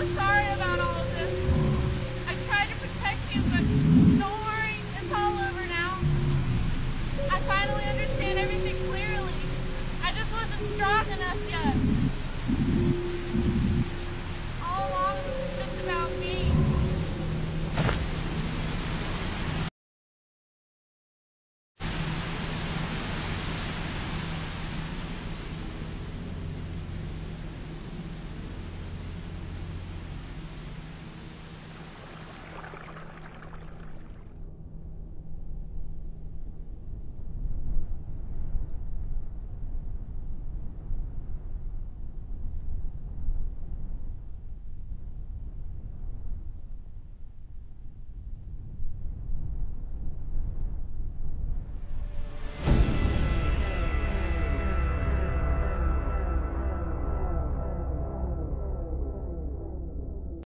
so sorry.